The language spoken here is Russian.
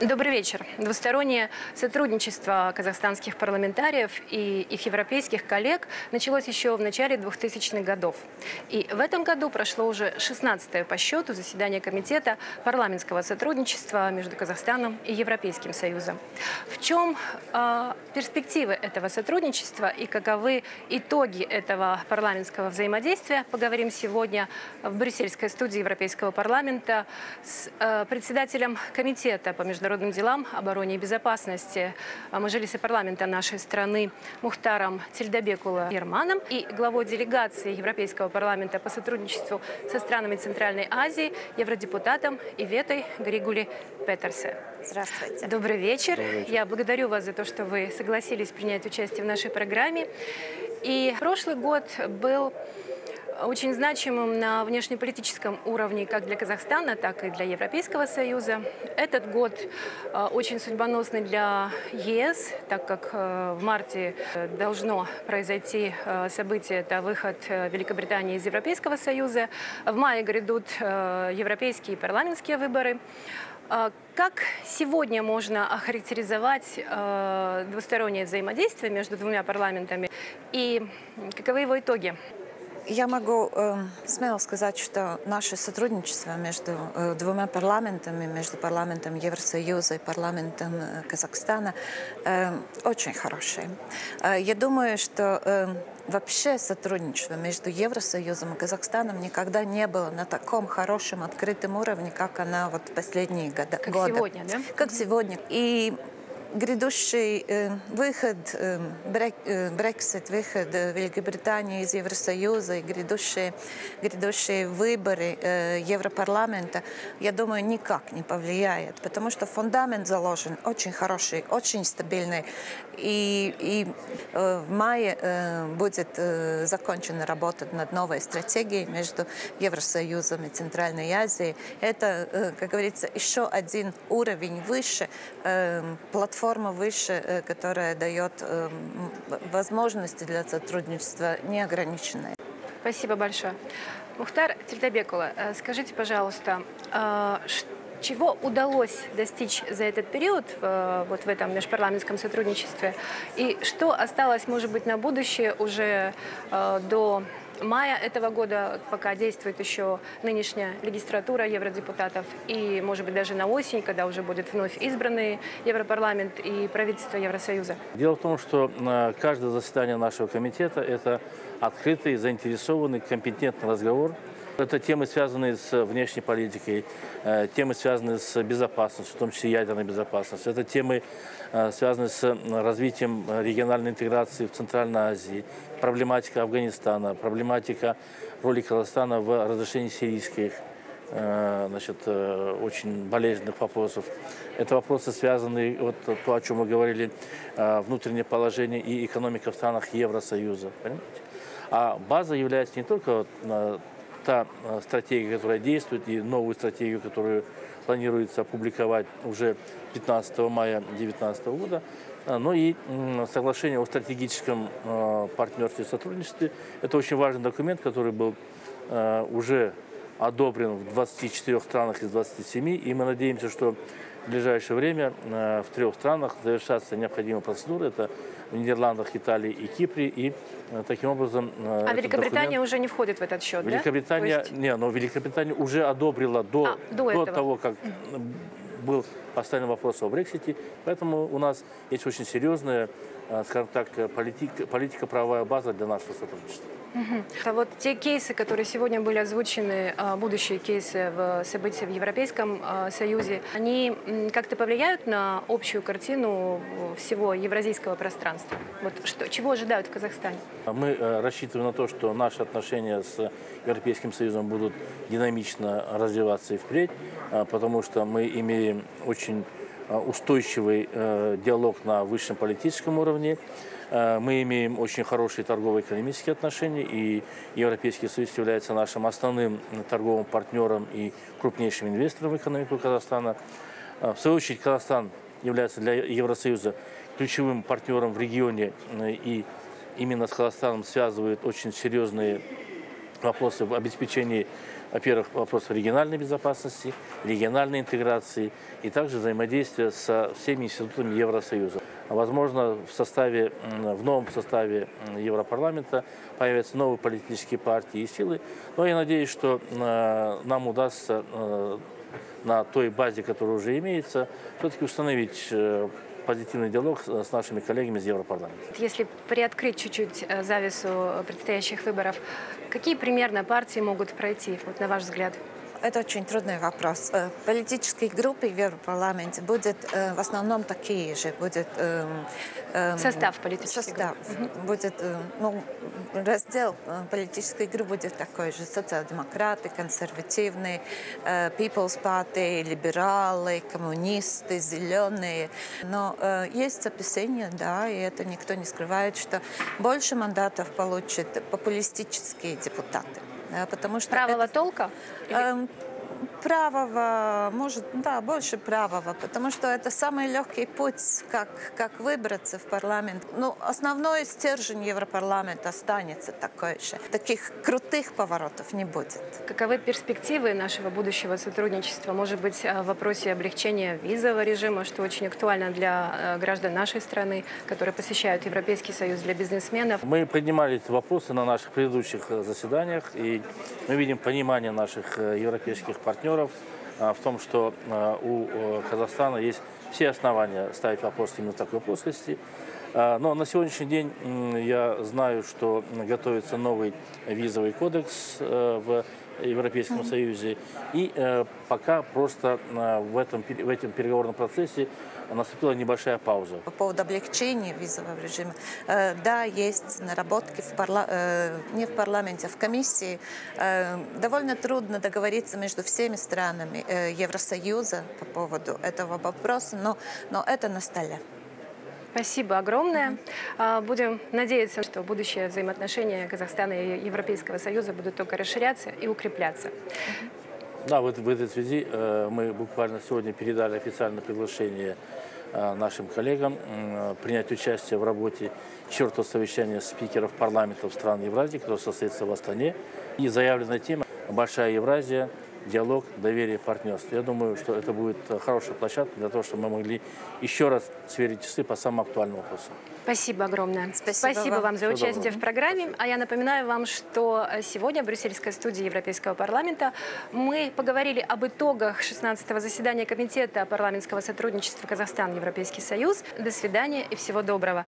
Добрый вечер. Двустороннее сотрудничество казахстанских парламентариев и их европейских коллег началось еще в начале 2000-х годов. И в этом году прошло уже 16-е по счету заседание Комитета парламентского сотрудничества между Казахстаном и Европейским Союзом. В чем э, перспективы этого сотрудничества и каковы итоги этого парламентского взаимодействия, поговорим сегодня в брюссельской студии Европейского парламента с э, председателем Комитета по международному международным делам, обороне и безопасности Мажилиса парламента нашей страны Мухтаром Тельдабекула Ерманом и главой делегации Европейского парламента по сотрудничеству со странами Центральной Азии, евродепутатом Иветой Григули Петерсе. Здравствуйте. Добрый вечер. Добрый вечер. Я благодарю вас за то, что вы согласились принять участие в нашей программе. И прошлый год был очень значимым на внешнеполитическом уровне как для Казахстана, так и для Европейского Союза. Этот год э, очень судьбоносный для ЕС, так как э, в марте э, должно произойти событие, это выход Великобритании из Европейского Союза. В мае грядут европейские парламентские выборы. Как сегодня можно охарактеризовать двустороннее взаимодействие между двумя парламентами и каковы его итоги? Я могу э, смело сказать, что наше сотрудничество между э, двумя парламентами, между парламентом Евросоюза и парламентом э, Казахстана, э, очень хорошее. Э, я думаю, что э, вообще сотрудничество между Евросоюзом и Казахстаном никогда не было на таком хорошем, открытом уровне, как она вот последние года. Как годы. сегодня, да? Как сегодня. И грядущий э, выход, э, э, Брексит, выход Великобритании из Евросоюза и грядущие, грядущие выборы Европарламента, я думаю, никак не повлияет, потому что фундамент заложен очень хороший, очень стабильный. И, и в мае будет закончена работа над новой стратегией между Евросоюзом и Центральной Азией. Это, как говорится, еще один уровень выше, э, платформа выше, э, которая дает э, возможности для сотрудничества неограниченные. Спасибо большое. Мухтар Тельтабекула, э, скажите, пожалуйста, чего удалось достичь за этот период вот в этом межпарламентском сотрудничестве? И что осталось, может быть, на будущее уже до мая этого года, пока действует еще нынешняя регистратура евродепутатов, и, может быть, даже на осень, когда уже будет вновь избранный Европарламент и правительство Евросоюза? Дело в том, что э, каждое заседание нашего комитета – это открытый, заинтересованный, компетентный разговор это темы, связанные с внешней политикой, э, темы, связанные с безопасностью, в том числе ядерной безопасностью. Это темы, э, связанные с развитием региональной интеграции в Центральной Азии, проблематика Афганистана, проблематика роли Казахстана в разрешении сирийских э, значит, очень болезненных вопросов. Это вопросы, связанные, вот то, о чем мы говорили, внутреннее положение и экономика в странах Евросоюза. Понимаете? А база является не только та э, стратегия, которая действует, и новую стратегию, которую планируется опубликовать уже 15 мая 2019 года, э, но и соглашение о стратегическом э, партнерстве и сотрудничестве. Это очень важный документ, который был уже одобрен в 24 странах из 27, и мы надеемся, что в ближайшее время в трех странах завершатся необходимые процедуры. Это в Нидерландах, Италии и Кипре. И э, таким образом... Э, а Великобритания документ... уже не входит в этот счет, Великобритания, да? Не, но Великобритания уже одобрила до, а, до, до того, как был поставлен вопрос о Брексите. Поэтому у нас есть очень серьезная, э, скажем так, политика, политика-правовая база для нашего сотрудничества. А вот те кейсы, которые сегодня были озвучены, а, будущие кейсы в событии в Европейском а, Союзе, они как-то повлияют на общую картину всего евразийского пространства? Вот что, чего ожидают в Казахстане? Мы э, рассчитываем на то, что наши отношения с Европейским Союзом будут динамично развиваться и впредь, а, потому что мы имеем очень устойчивый э, диалог на высшем политическом уровне. Э, мы имеем очень хорошие торгово-экономические отношения, и Европейский Союз является нашим основным торговым партнером и крупнейшим инвестором в экономику Казахстана. Э, в свою очередь, Казахстан является для Евросоюза ключевым партнером в регионе, э, и именно с Казахстаном связывают очень серьезные вопросы в обеспечении во-первых, вопросов региональной безопасности, региональной интеграции и также взаимодействия со всеми институтами Евросоюза. Возможно, в, составе, в новом составе Европарламента появятся новые политические партии и силы. Но я надеюсь, что э, нам удастся э, на той базе, которая уже имеется, все-таки установить э, позитивный диалог с нашими коллегами из Европарламента. Если приоткрыть чуть-чуть э, завесу предстоящих выборов, какие примерно партии могут пройти, вот на ваш взгляд? Это очень трудный вопрос. Э, Политические группы в Европарламенте будут э, в основном такие же. Будет эм, эм, Состав политических состав. Будет, э, ну, раздел политической группы будет такой же. Социал-демократы, консервативные, э, People's Party, либералы, коммунисты, зеленые. Но э, есть опасения, да, и это никто не скрывает, что больше мандатов получат популистические депутаты. Да, потому что Правила это- толка? Или- Эм, правого, может, да, больше правого, потому что это самый легкий путь, как, как выбраться в парламент. Ну, основной стержень Европарламента останется такой же. Таких крутых поворотов не будет. Каковы перспективы нашего будущего сотрудничества? Может быть, э, в вопросе облегчения визового режима, что очень актуально для э, граждан нашей страны, которые посещают Европейский Союз, для бизнесменов. Мы поднимали эти вопросы на наших предыдущих э, заседаниях, и мы видим понимание наших европейских партнеров э, в том, что э, у э, Казахстана есть все основания ставить вопрос именно в такой плоскости. Э, Но на сегодняшний день я знаю, что готовится новый визовый кодекс э, в Европейском Союзе. И э, пока просто э, в этом, в этом переговорном процессе наступила небольшая пауза. По поводу облегчения визового режима, э, да, есть наработки в парла- э, не в парламенте, а в комиссии. Э, довольно трудно договориться между всеми странами э, Евросоюза по поводу этого вопроса, но, но это на столе. Спасибо огромное. А, Будем надеяться, что будущее взаимоотношения Казахстана и Европейского Союза будут только расширяться и укрепляться. Да, в, этой- в этой связи э, мы буквально сегодня передали официальное приглашение э, нашим коллегам принять участие в работе четвертого совещания спикеров парламентов стран Евразии, которое состоится в Астане. И заявленная тема «Большая Евразия. Диалог, доверие, партнерство». Я думаю, что это будет э, хорошая площадка для того, чтобы мы могли еще раз сверить часы по самым актуальным вопросам. Спасибо огромное. Спасибо вам. вам за Всего участие доброго. в программе. А я напоминаю вам, что э, сегодня в брюссельской студии Европейского парламента мы поговорили об итогах 16-го заседания Комитета парламентского сотрудничества Казахстан-Европейский Союз. До свидания и всего доброго.